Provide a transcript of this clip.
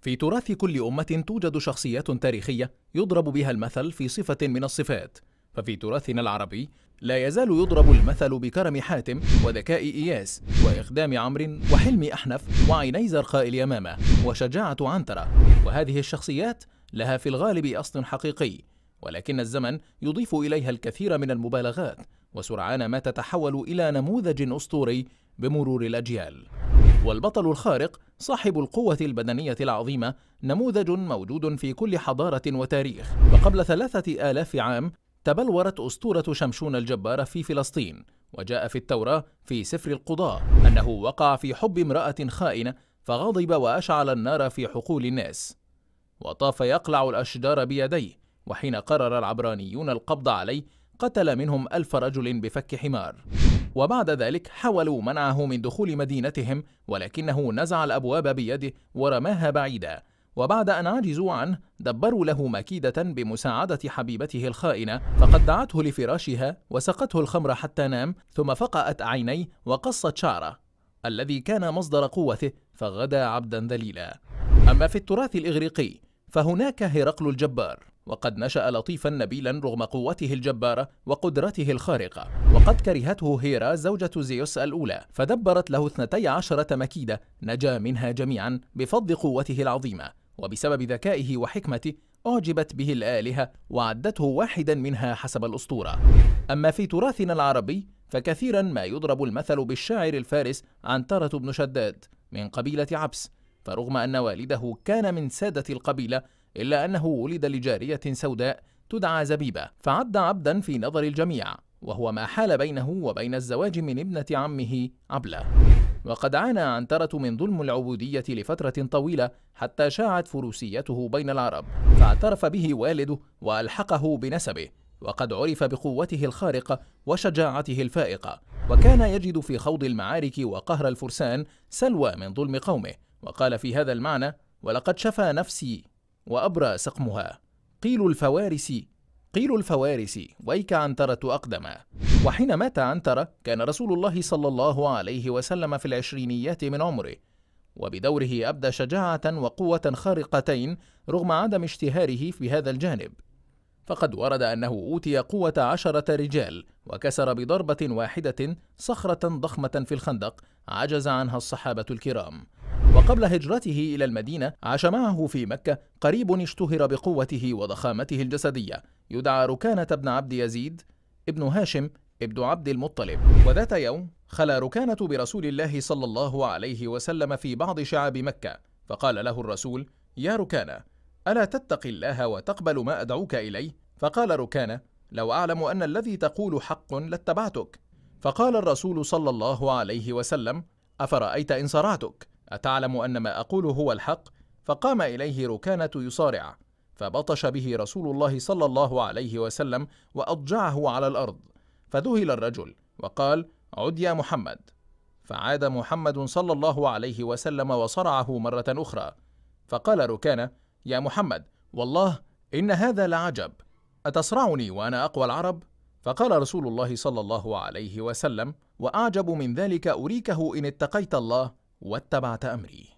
في تراث كل أمة توجد شخصيات تاريخية يضرب بها المثل في صفة من الصفات ففي تراثنا العربي لا يزال يضرب المثل بكرم حاتم وذكاء إياس وإقدام عمرو وحلم أحنف وعيني زرقاء اليمامة وشجاعة عنترة. وهذه الشخصيات لها في الغالب أصل حقيقي ولكن الزمن يضيف إليها الكثير من المبالغات وسرعان ما تتحول إلى نموذج أسطوري بمرور الأجيال. والبطل الخارق صاحب القوة البدنية العظيمة نموذج موجود في كل حضارة وتاريخ. وقبل ثلاثة آلاف عام تبلورت أسطورة شمشون الجبار في فلسطين وجاء في التوراة في سفر القضاء. أنه وقع في حب امرأة خائنة فغضب وأشعل النار في حقول الناس. وطاف يقلع الأشجار بيديه وحين قرر العبرانيون القبض عليه قتل منهم ألف رجل بفك حمار. وبعد ذلك حاولوا منعه من دخول مدينتهم ولكنه نزع الأبواب بيده ورماها بعيدا. وبعد أن عجزوا عنه دبروا له مكيدة بمساعدة حبيبته الخائنة فقد دعته لفراشها وسقته الخمر حتى نام ثم فقأت عينيه وقصت شعره الذي كان مصدر قوته فغدا عبدا ذليلا. أما في التراث الإغريقي فهناك هرقل الجبار وقد نشأ لطيفا نبيلا رغم قوته الجبارة وقدرته الخارقة. وقد كرهته هيرا زوجة زيوس الأولى فدبرت له اثنتي عشرة مكيدة نجا منها جميعا بفضل قوته العظيمة. وبسبب ذكائه وحكمته أعجبت به الآلهة وعدته واحدا منها حسب الأسطورة. أما في تراثنا العربي فكثيرا ما يضرب المثل بالشاعر الفارس عنترة بن شداد من قبيلة عبس فرغم أن والده كان من سادة القبيلة إلا أنه ولد لجارية سوداء تدعى زبيبة فعد عبدا في نظر الجميع وهو ما حال بينه وبين الزواج من ابنة عمه عبلة. وقد عانى عنترة من ظلم العبودية لفترة طويلة حتى شاعت فروسيته بين العرب فاعترف به والده وألحقه بنسبه وقد عرف بقوته الخارقة وشجاعته الفائقة. وكان يجد في خوض المعارك وقهر الفرسان سلوى من ظلم قومه وقال في هذا المعنى ولقد شفى نفسي وأبرى سقمها. قيل الفوارس قيل الفوارس ويك عنترة أقدما وحين مات عنترة كان رسول الله صلى الله عليه وسلم في العشرينيات من عمره. وبدوره أبدى شجاعة وقوة خارقتين رغم عدم اشتهاره في هذا الجانب. فقد ورد أنه أوتي قوة عشرة رجال وكسر بضربة واحدة صخرة ضخمة في الخندق عجز عنها الصحابة الكرام. وقبل هجرته إلى المدينة عاش معه في مكة قريب اشتهر بقوته وضخامته الجسدية. يدعى ركانة بن عبد يزيد ابن هاشم ابن عبد المطلب. وذات يوم خلا ركانة برسول الله صلى الله عليه وسلم في بعض شعاب مكة. فقال له الرسول يا ركانة ألا تتقي الله وتقبل ما أدعوك إليه فقال ركانة لو أعلم أن الذي تقول حق لاتبعتك. فقال الرسول صلى الله عليه وسلم أفرأيت إن صرعتك؟ أتعلم أن ما أقول هو الحق؟ فقام إليه ركانة يصارع فبطش به رسول الله صلى الله عليه وسلم وأضجعه على الأرض فذهل الرجل وقال عد يا محمد. فعاد محمد صلى الله عليه وسلم وصرعه مرة أخرى فقال ركانة يا محمد والله إن هذا لعجب أتصرعني وأنا أقوى العرب؟ فقال رسول الله صلى الله عليه وسلم وأعجب من ذلك أريكه إن اتقيت الله. واتبعت أمري.